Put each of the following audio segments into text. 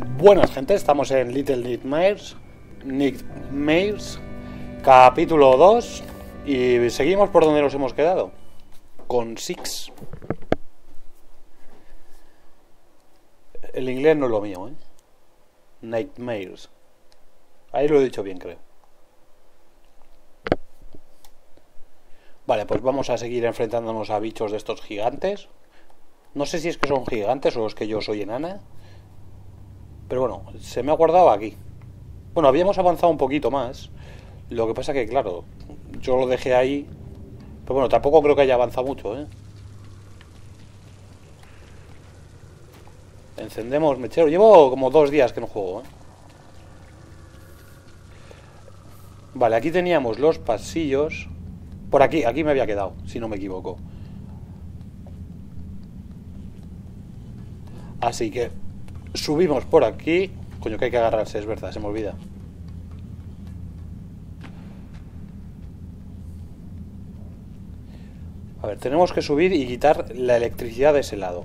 Buenas gente, estamos en Little Nightmares, Nightmares, capítulo 2 y seguimos por donde nos hemos quedado, con Six. El inglés no es lo mío, ¿eh? Nightmares. Ahí lo he dicho bien, creo. Vale, pues vamos a seguir enfrentándonos a bichos de estos gigantes. No sé si es que son gigantes o es que yo soy enana. Pero bueno, se me ha guardado aquí. Bueno, habíamos avanzado un poquito más. Lo que pasa que, claro, yo lo dejé ahí. Pero bueno, tampoco creo que haya avanzado mucho, ¿eh? Encendemos mechero. Llevo como dos días que no juego, ¿eh? Vale, aquí teníamos los pasillos. Por aquí, aquí me había quedado, si no me equivoco. Así que Subimos por aquí. Coño, que hay que agarrarse, es verdad, se me olvida. A ver, tenemos que subir y quitar la electricidad de ese lado.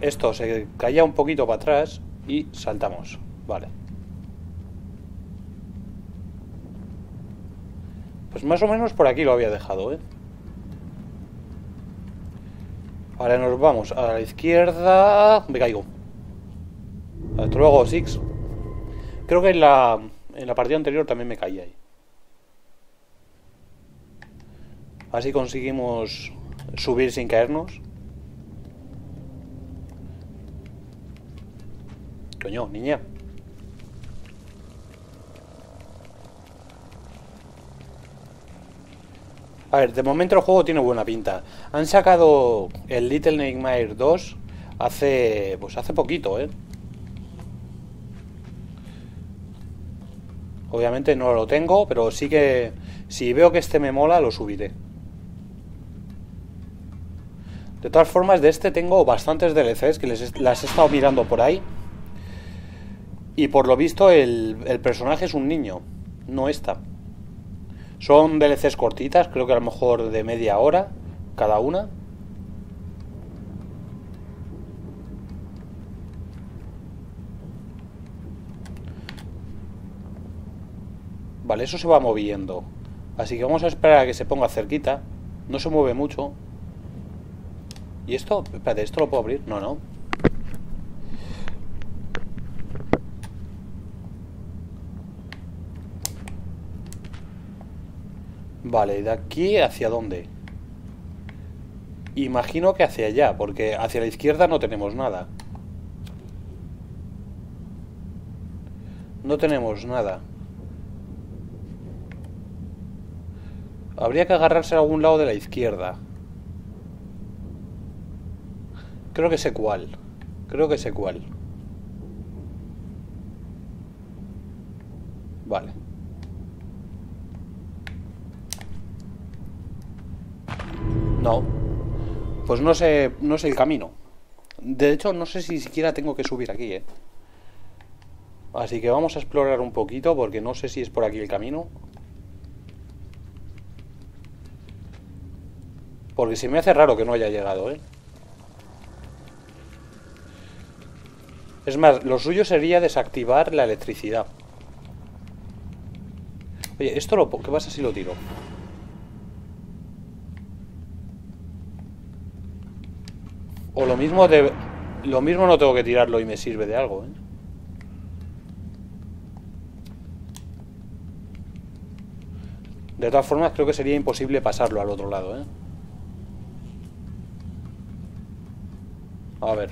Esto se caía un poquito para atrás y saltamos. Vale. Pues más o menos por aquí lo había dejado, ¿eh? Ahora nos vamos a la izquierda. Me caigo. Hasta luego, Six. Creo que en la, en la partida anterior también me caí ahí. Así conseguimos subir sin caernos. Coño, niña. A ver, de momento el juego tiene buena pinta. Han sacado el Little Nightmares 2 hace pues hace poquito, ¿eh? Obviamente no lo tengo, pero sí que si veo que este me mola lo subiré. De todas formas, de este tengo bastantes DLCs que les, las he estado mirando por ahí. Y por lo visto el, el personaje es un niño, no esta. Son DLCs cortitas, creo que a lo mejor de media hora cada una. Vale, eso se va moviendo. Así que vamos a esperar a que se ponga cerquita. No se mueve mucho. ¿Y esto? Espérate, ¿esto lo puedo abrir? No, no. Vale, ¿de aquí hacia dónde? Imagino que hacia allá, porque hacia la izquierda no tenemos nada. No tenemos nada. Habría que agarrarse a algún lado de la izquierda. Creo que sé cuál. Creo que sé cuál. Vale. No. Pues no sé, no sé el camino. De hecho, no sé si siquiera tengo que subir aquí, ¿eh? Así que vamos a explorar un poquito porque no sé si es por aquí el camino. Porque se me hace raro que no haya llegado, ¿eh? Es más, lo suyo sería desactivar la electricidad. Oye, esto lo... ¿Qué pasa si lo tiro? O lo mismo de... Lo mismo no tengo que tirarlo y me sirve de algo, ¿eh? De todas formas, creo que sería imposible pasarlo al otro lado, ¿eh? A ver.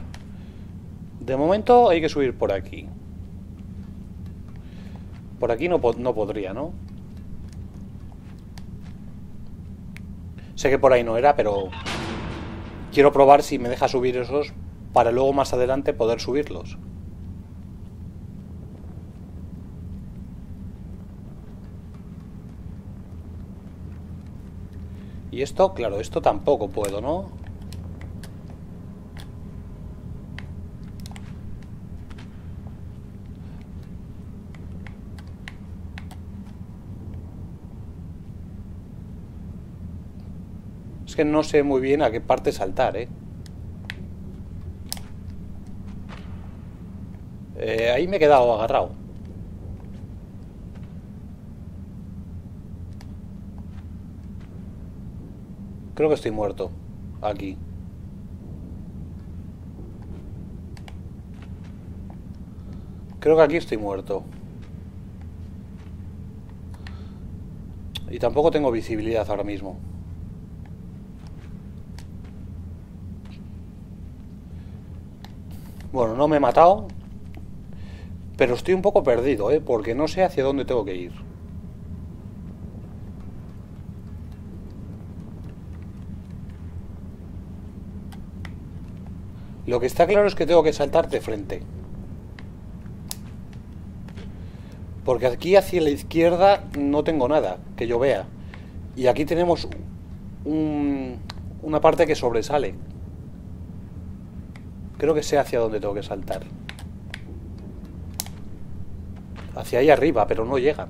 De momento hay que subir por aquí. Por aquí no, no podría, ¿no? Sé que por ahí no era, pero quiero probar si me deja subir esos para luego más adelante poder subirlos. Y esto, claro, esto tampoco puedo, ¿no? no sé muy bien a qué parte saltar, ¿eh? ¿eh? ahí me he quedado agarrado. Creo que estoy muerto. Aquí. Creo que aquí estoy muerto. Y tampoco tengo visibilidad ahora mismo. Bueno, no me he matado. Pero estoy un poco perdido, ¿eh? Porque no sé hacia dónde tengo que ir. Lo que está claro es que tengo que saltar de frente. Porque aquí hacia la izquierda no tengo nada que yo vea. Y aquí tenemos una parte que sobresale. Creo que sé hacia dónde tengo que saltar. Hacia ahí arriba, pero no llega.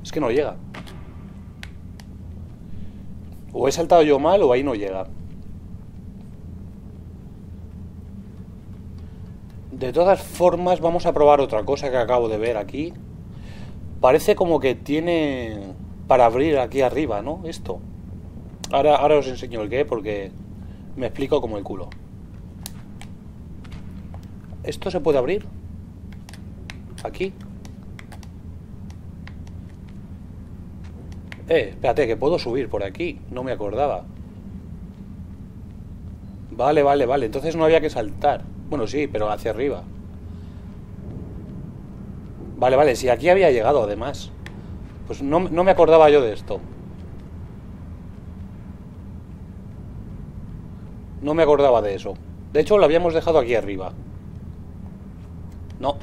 Es que no llega. O he saltado yo mal o ahí no llega. De todas formas, vamos a probar otra cosa que acabo de ver aquí. Parece como que tiene para abrir aquí arriba, ¿no? Esto. Ahora, ahora os enseño el qué porque me explico como el culo. ¿Esto se puede abrir? Aquí. Eh, espérate, que puedo subir por aquí. No me acordaba. Vale, vale, vale. Entonces no había que saltar. Bueno, sí, pero hacia arriba. Vale, vale, si aquí había llegado además. Pues no, no me acordaba yo de esto. No me acordaba de eso. De hecho, lo habíamos dejado aquí arriba. No.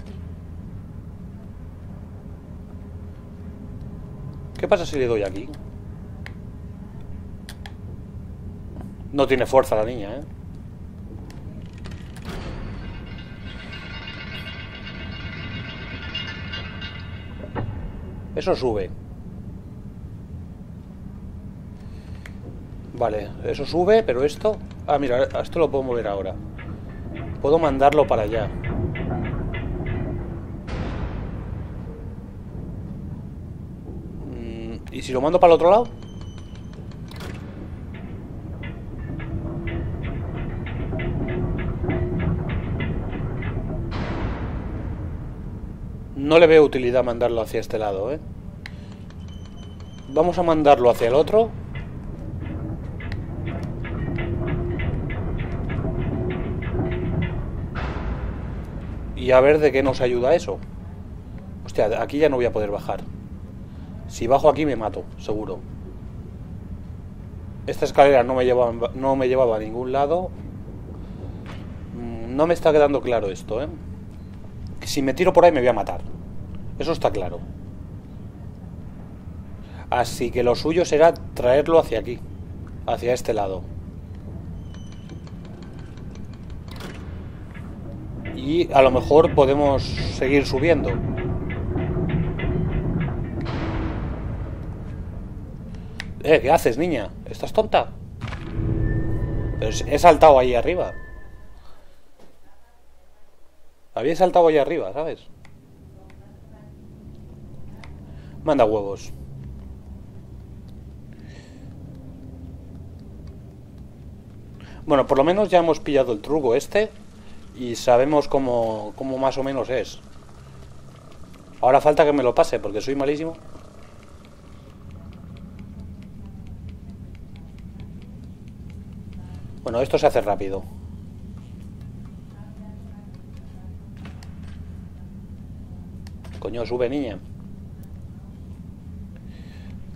¿Qué pasa si le doy aquí? No tiene fuerza la niña, ¿eh? Eso sube. Vale, eso sube, pero esto... Ah, mira, esto lo puedo mover ahora. Puedo mandarlo para allá. ¿Y si lo mando para el otro lado? No le veo utilidad mandarlo hacia este lado, ¿eh? Vamos a mandarlo hacia el otro. Y a ver de qué nos ayuda eso. Hostia, aquí ya no voy a poder bajar. Si bajo aquí me mato, seguro. Esta escalera no me llevaba, no me llevaba a ningún lado. Mm, no me está quedando claro esto, ¿eh? Si me tiro por ahí me voy a matar. Eso está claro. Así que lo suyo será traerlo hacia aquí, hacia este lado. Y a lo mejor podemos seguir subiendo. Eh, ¿qué haces, niña? ¿Estás tonta? He saltado ahí arriba. Había saltado ahí arriba, ¿sabes? Manda huevos. Bueno, por lo menos ya hemos pillado el truco este y sabemos cómo, cómo más o menos es. Ahora falta que me lo pase porque soy malísimo. Bueno, esto se hace rápido. Coño, sube, niña.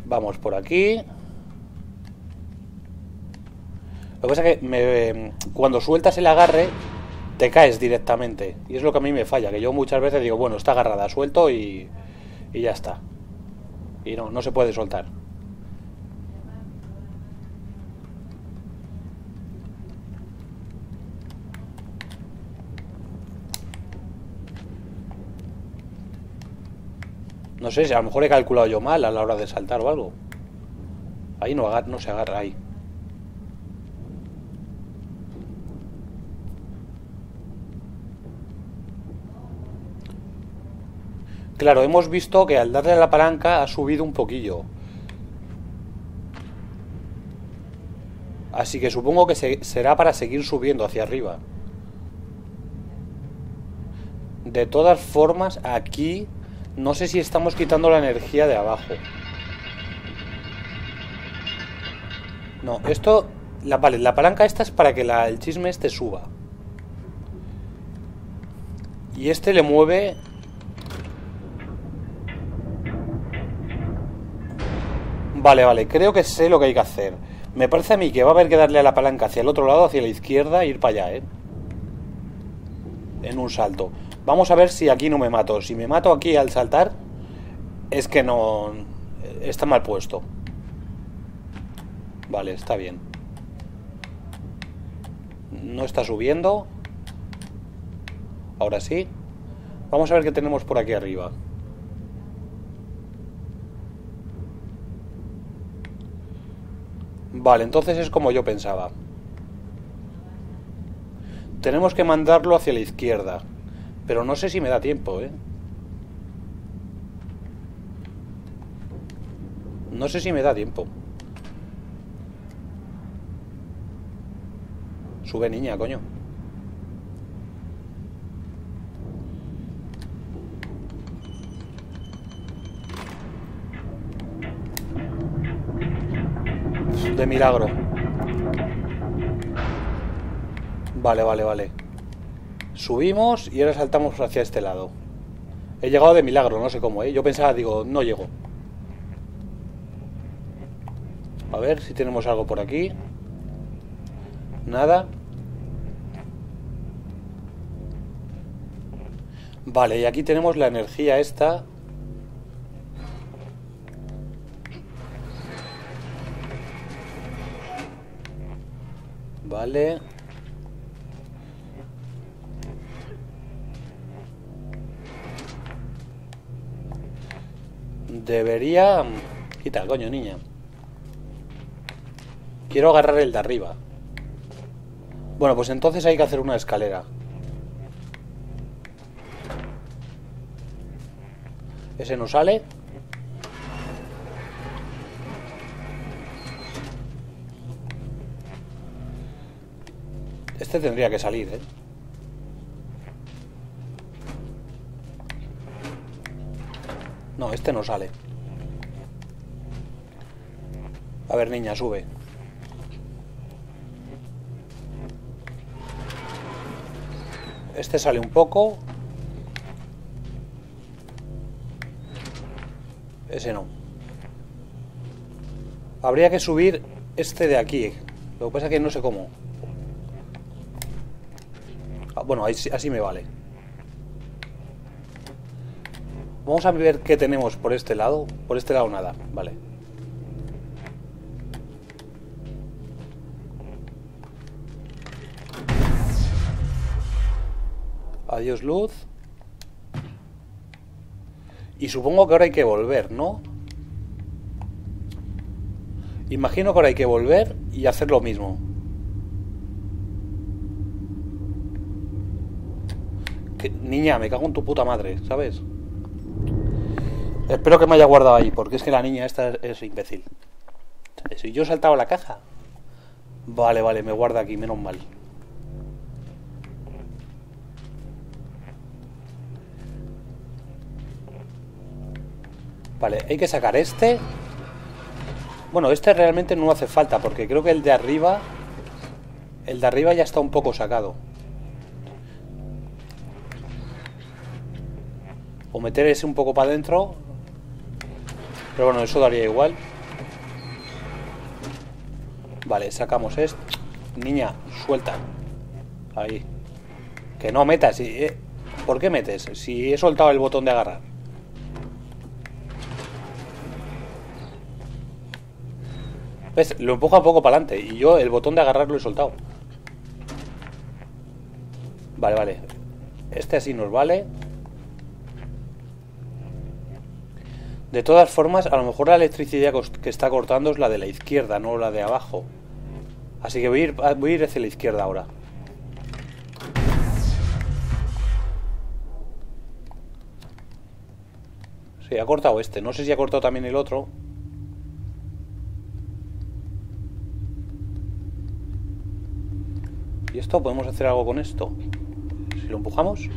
Vamos por aquí. Lo que pasa es que cuando sueltas el agarre, te caes directamente. Y es lo que a mí me falla, que yo muchas veces digo, bueno, está agarrada, suelto y, y ya está. Y no, no se puede soltar. No sé si a lo mejor he calculado yo mal a la hora de saltar o algo. Ahí no, no se agarra, ahí. Claro, hemos visto que al darle a la palanca ha subido un poquillo. Así que supongo que será para seguir subiendo hacia arriba. De todas formas, aquí no sé si estamos quitando la energía de abajo. No, esto... La, vale, la palanca esta es para que el chisme este suba. Y este le mueve... Vale, vale, creo que sé lo que hay que hacer. Me parece a mí que va a haber que darle a la palanca hacia el otro lado, hacia la izquierda, e ir para allá, ¿eh? En un salto. Vamos a ver si aquí no me mato. Si me mato aquí al saltar, es que no... Está mal puesto. Vale, está bien. No está subiendo. Ahora sí. Vamos a ver qué tenemos por aquí arriba. Vale, entonces es como yo pensaba. Tenemos que mandarlo hacia la izquierda. Pero no sé si me da tiempo, ¿eh? No sé si me da tiempo. Sube niña, coño. De milagro. Vale, vale, vale. Subimos y ahora saltamos hacia este lado. He llegado de milagro, no sé cómo, ¿eh? Yo pensaba, digo, no llego. A ver si tenemos algo por aquí. Nada. Vale, y aquí tenemos la energía esta. Vale. Debería... Quita, coño, niña. Quiero agarrar el de arriba. Bueno, pues entonces hay que hacer una escalera. Ese no sale. Este tendría que salir, ¿eh? Este no sale. A ver, niña, sube. Este sale un poco. Ese no. Habría que subir este de aquí. Lo que pasa es que no sé cómo. Ah, bueno, así me vale. Vamos a ver qué tenemos por este lado. Por este lado nada, vale. Adiós luz. Y supongo que ahora hay que volver, ¿no? Imagino que ahora hay que volver y hacer lo mismo. niña, me cago en tu puta madre, ¿sabes? Espero que me haya guardado ahí, porque es que la niña esta es imbécil. Si yo he saltado la caja. Vale, vale, me guarda aquí, menos mal. Vale, hay que sacar este. Bueno, este realmente no hace falta, porque creo que el de arriba... El de arriba ya está un poco sacado. O meter ese un poco para adentro pero bueno, eso daría igual. Vale, sacamos esto. Niña, suelta. Ahí. Que no metas. Eh, ¿Por qué metes? Si he soltado el botón de agarrar. ¿Ves? Lo empuja un poco para adelante. Y yo el botón de agarrar lo he soltado. Vale, vale. Este así nos vale. De todas formas, a lo mejor la electricidad que está cortando es la de la izquierda, no la de abajo. Así que voy a ir, voy a ir hacia la izquierda ahora. Sí, ha cortado este. No sé si ha cortado también el otro. ¿Y esto? ¿Podemos hacer algo con esto? Si lo empujamos.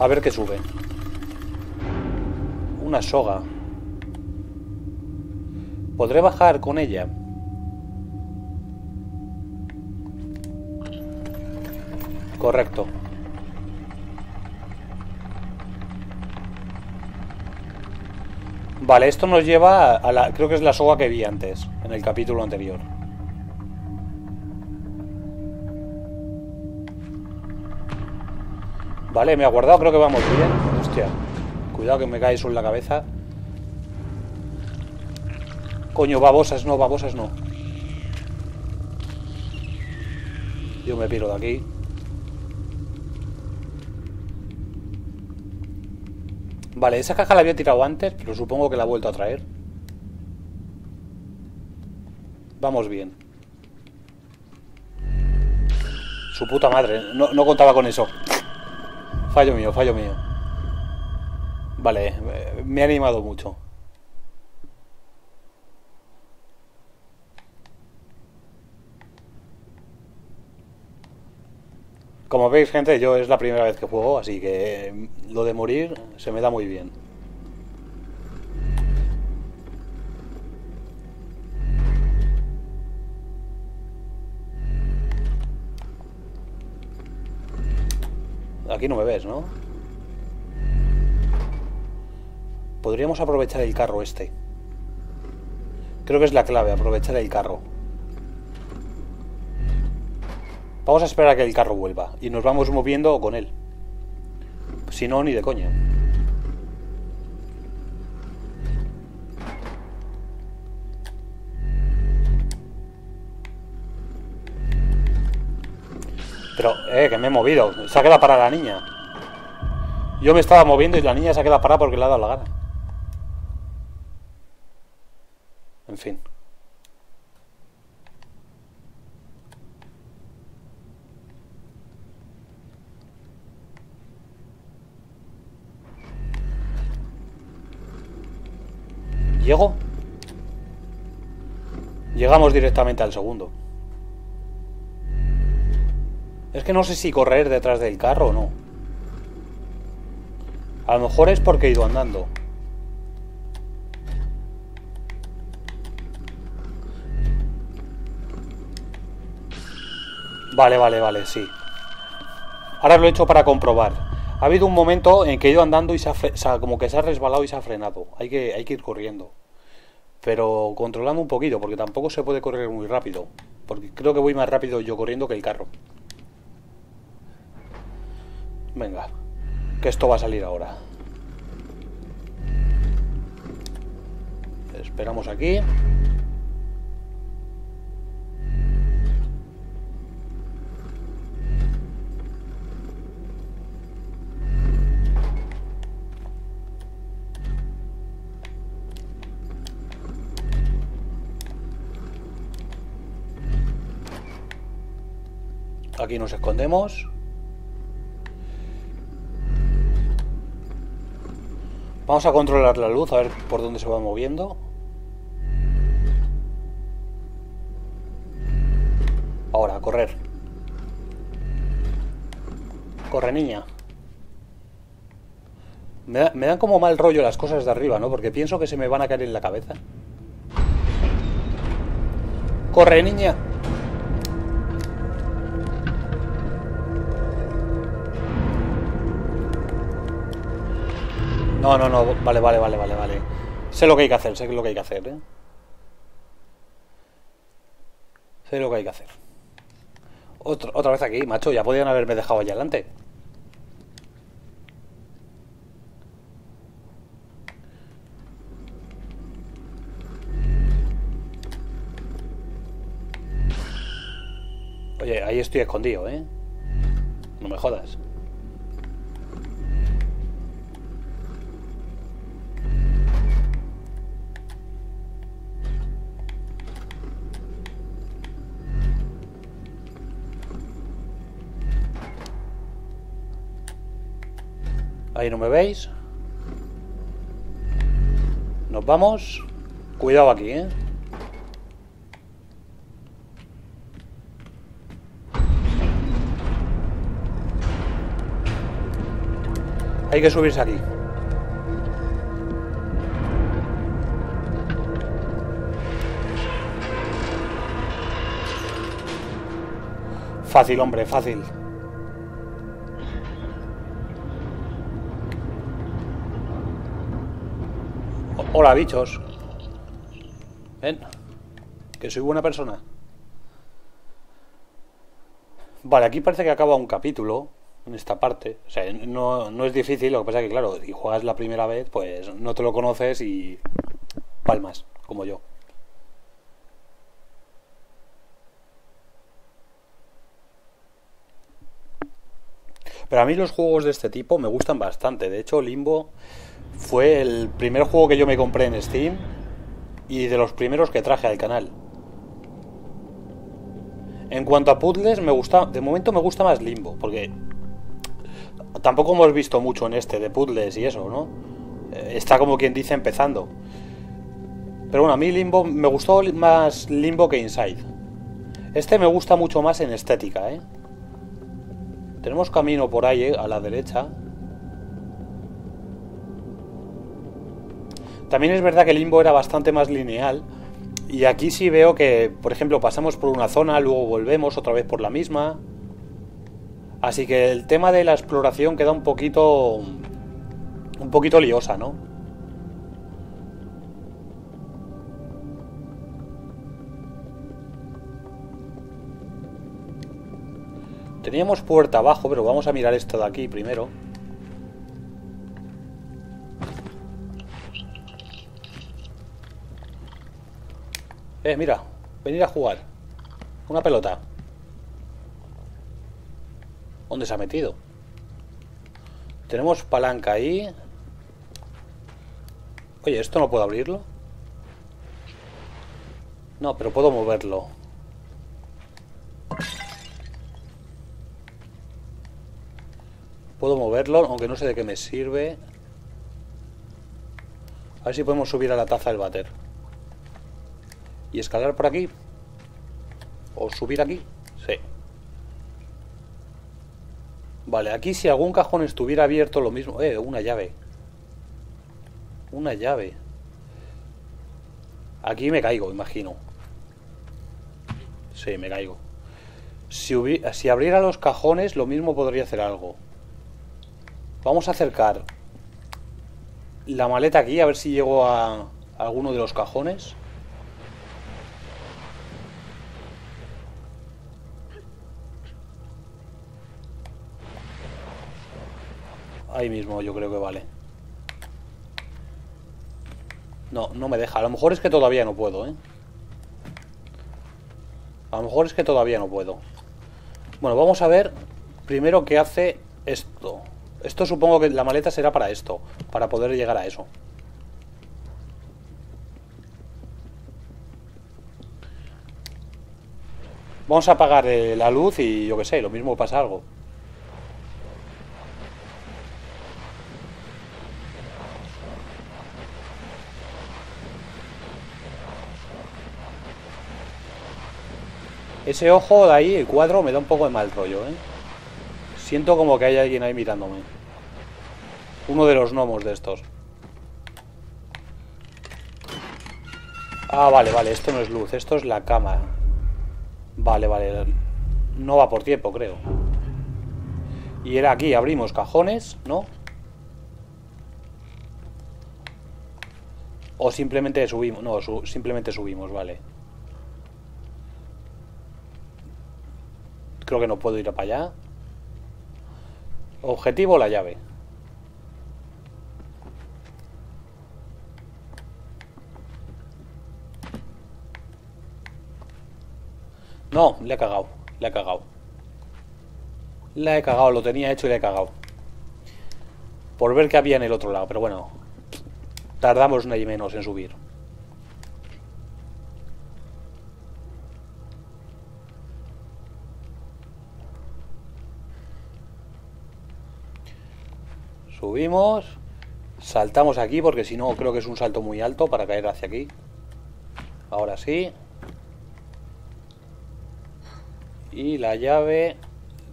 A ver qué sube. Una soga. ¿Podré bajar con ella? Correcto. Vale, esto nos lleva a la... Creo que es la soga que vi antes, en el capítulo anterior. Vale, me ha guardado, creo que vamos bien. Hostia, cuidado que me cae eso en la cabeza. Coño, babosas no, babosas no. Yo me piro de aquí. Vale, esa caja la había tirado antes, pero supongo que la ha vuelto a traer. Vamos bien. Su puta madre, no, no contaba con eso. Fallo mío, fallo mío. Vale, eh, me ha animado mucho. Como veis, gente, yo es la primera vez que juego, así que lo de morir se me da muy bien. Aquí no me ves, ¿no? Podríamos aprovechar el carro este. Creo que es la clave, aprovechar el carro. Vamos a esperar a que el carro vuelva y nos vamos moviendo con él. Si no, ni de coña. Eh, que me he movido. Se ha quedado para la niña. Yo me estaba moviendo y la niña se ha quedado parada porque le ha dado la gana. En fin. ¿Llego? Llegamos directamente al segundo. Es que no sé si correr detrás del carro o no. A lo mejor es porque he ido andando. Vale, vale, vale, sí. Ahora lo he hecho para comprobar. Ha habido un momento en que he ido andando y se ha, como que se ha resbalado y se ha frenado. Hay que, hay que ir corriendo. Pero controlando un poquito, porque tampoco se puede correr muy rápido. Porque creo que voy más rápido yo corriendo que el carro. Venga, que esto va a salir ahora. Esperamos aquí. Aquí nos escondemos. Vamos a controlar la luz, a ver por dónde se va moviendo. Ahora, a correr. Corre, niña. Me, me, dan como mal rollo las cosas de arriba, ¿no? Porque pienso que se me van a caer en la cabeza. Corre, niña. No, no, no, vale, vale, vale, vale, vale. Sé lo que hay que hacer, sé lo que hay que hacer, ¿eh? Sé lo que hay que hacer. otra vez aquí, macho, ya podían haberme dejado allá adelante. Oye, ahí estoy escondido, ¿eh? No me jodas. Ahí no me veis. Nos vamos. Cuidado aquí, ¿eh? Hay que subirse aquí. Fácil, hombre, fácil. Hola, bichos. Ven. Que soy buena persona. Vale, aquí parece que acaba un capítulo en esta parte. O sea, no, no es difícil, lo que pasa es que, claro, si juegas la primera vez, pues no te lo conoces y palmas, como yo. Pero a mí los juegos de este tipo me gustan bastante. De hecho, Limbo fue el primer juego que yo me compré en Steam y de los primeros que traje al canal. En cuanto a puzzles, me gusta, de momento me gusta más Limbo, porque tampoco hemos visto mucho en este de puzzles y eso, ¿no? Eh, está como quien dice empezando. Pero bueno, a mí Limbo me gustó más Limbo que Inside. Este me gusta mucho más en estética, ¿eh? Tenemos camino por ahí, ¿eh? a la derecha. También es verdad que Limbo era bastante más lineal. Y aquí sí veo que, por ejemplo, pasamos por una zona, luego volvemos otra vez por la misma. Así que el tema de la exploración queda un poquito. un poquito liosa, ¿no? Teníamos puerta abajo, pero vamos a mirar esto de aquí primero. Eh, mira, venir a jugar. Una pelota. ¿Dónde se ha metido? Tenemos palanca ahí. Oye, ¿esto no puedo abrirlo? No, pero puedo moverlo. Puedo moverlo, aunque no sé de qué me sirve. A ver si podemos subir a la taza del váter. ¿Y escalar por aquí? ¿O subir aquí? Sí. Vale, aquí si algún cajón estuviera abierto, lo mismo... Eh, una llave. Una llave. Aquí me caigo, imagino. Sí, me caigo. Si, si abriera los cajones, lo mismo podría hacer algo. Vamos a acercar la maleta aquí, a ver si llego a alguno de los cajones. Ahí mismo yo creo que vale. No, no me deja. A lo mejor es que todavía no puedo, ¿eh? A lo mejor es que todavía no puedo. Bueno, vamos a ver primero qué hace esto. Esto supongo que la maleta será para esto, para poder llegar a eso. Vamos a apagar eh, la luz y yo qué sé, lo mismo pasa algo. Ese ojo de ahí, el cuadro, me da un poco de mal rollo, ¿eh? Siento como que hay alguien ahí mirándome. Uno de los gnomos de estos. Ah, vale, vale, esto no es luz, esto es la cama. Vale, vale. No va por tiempo, creo. Y era aquí, abrimos cajones, ¿no? O simplemente subimos, no, simplemente subimos, vale. Creo que no puedo ir para allá. Objetivo la llave. No, le he cagado. Le he cagado. Le he cagado, lo tenía hecho y le he cagado. Por ver que había en el otro lado, pero bueno. Tardamos ni menos en subir. Subimos. Saltamos aquí porque si no creo que es un salto muy alto para caer hacia aquí. Ahora sí. Y la llave...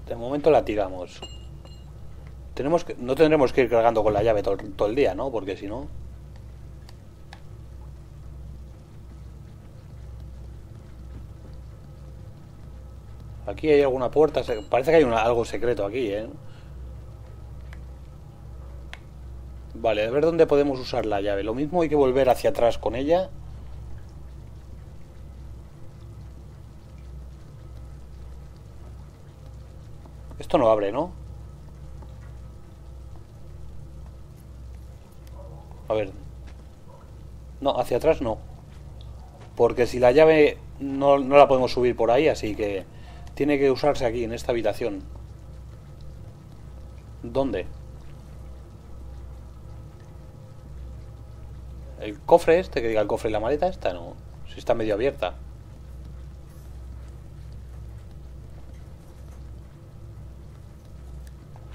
De momento la tiramos. Tenemos que, no tendremos que ir cargando con la llave todo, el día, ¿no? Porque si no... Aquí hay alguna puerta. Parece que hay una, algo secreto aquí, ¿eh? Vale, a ver dónde podemos usar la llave. Lo mismo hay que volver hacia atrás con ella. Esto no abre, ¿no? A ver. No, hacia atrás no. Porque si la llave no, no la podemos subir por ahí, así que tiene que usarse aquí, en esta habitación. ¿Dónde? El cofre este, que diga el cofre y la maleta esta, no. Si está medio abierta.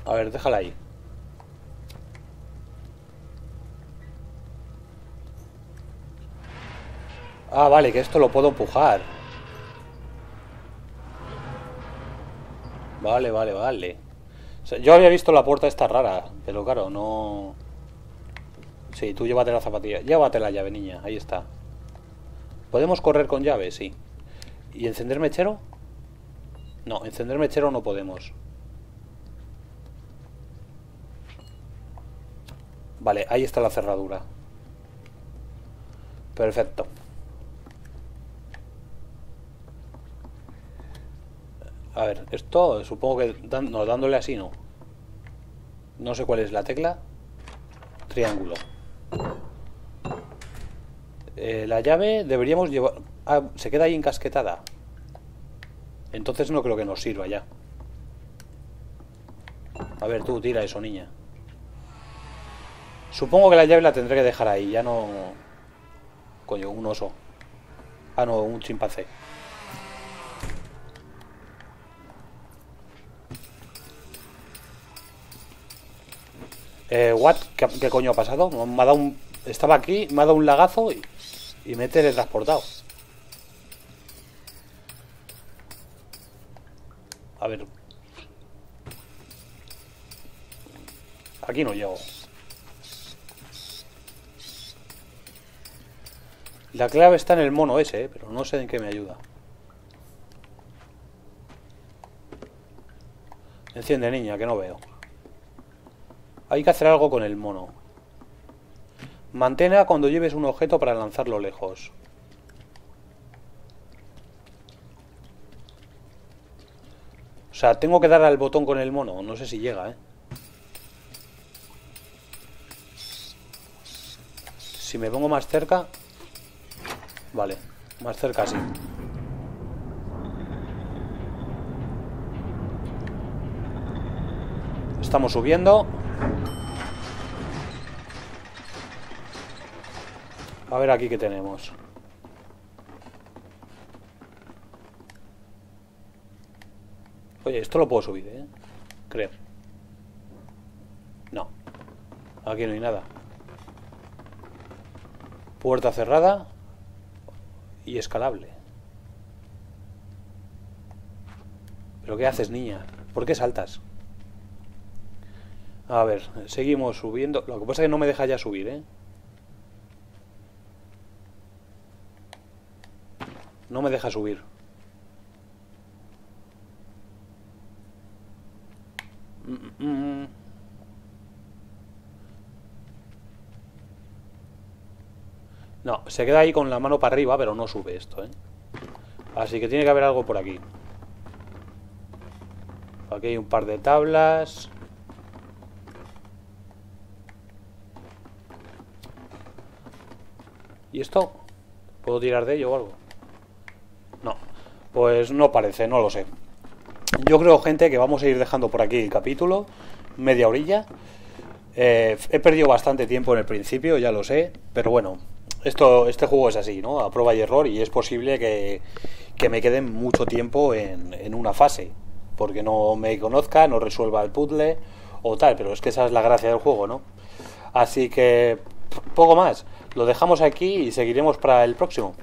A ver, déjala ahí. Ah, vale, que esto lo puedo empujar. Vale, vale, vale. yo había visto la puerta esta rara, pero claro, no... Sí, tú llévate la zapatilla. Llévate la llave, niña. Ahí está. ¿Podemos correr con llave? Sí. ¿Y encender mechero? No, encender mechero no podemos. Vale, ahí está la cerradura. Perfecto. A ver, esto supongo que no, dándole así no. No sé cuál es la tecla. Triángulo. Eh, la llave deberíamos llevar... Ah, se queda ahí encasquetada. Entonces no creo que nos sirva ya. A ver, tú, tira eso, niña. Supongo que la llave la tendré que dejar ahí, ya no... Coño, un oso. Ah, no, un chimpancé. Eh, what? ¿Qué, coño ha pasado? Me ha dado un... Estaba aquí, me ha dado un lagazo y, y me he teletransportado. A ver. Aquí no llego. La clave está en el mono ese, eh, pero no sé en qué me ayuda. Enciende, niña, que no veo. Hay que hacer algo con el mono. Manténla cuando lleves un objeto para lanzarlo lejos. O sea, tengo que dar al botón con el mono. No sé si llega, ¿eh? Si me pongo más cerca... Vale, más cerca sí. Estamos subiendo. A ver aquí qué tenemos. Oye, esto lo puedo subir, ¿eh? Creo. No. Aquí no hay nada. Puerta cerrada y escalable. ¿Pero qué haces, niña? ¿Por qué saltas? A ver, seguimos subiendo. Lo que pasa es que no me deja ya subir, ¿eh? No me deja subir. No, se queda ahí con la mano para arriba, pero no sube esto, ¿eh? Así que tiene que haber algo por aquí. Aquí hay un par de tablas. ¿Y esto? ¿Puedo tirar de ello o algo? Pues no parece, no lo sé. Yo creo, gente, que vamos a ir dejando por aquí el capítulo, media orilla. Eh, he perdido bastante tiempo en el principio, ya lo sé, pero bueno, esto, este juego es así, ¿no? A prueba y error y es posible que, que me quede mucho tiempo en, en una fase, porque no me conozca, no resuelva el puzzle o tal, pero es que esa es la gracia del juego, ¿no? Así que poco más. Lo dejamos aquí y seguiremos para el próximo.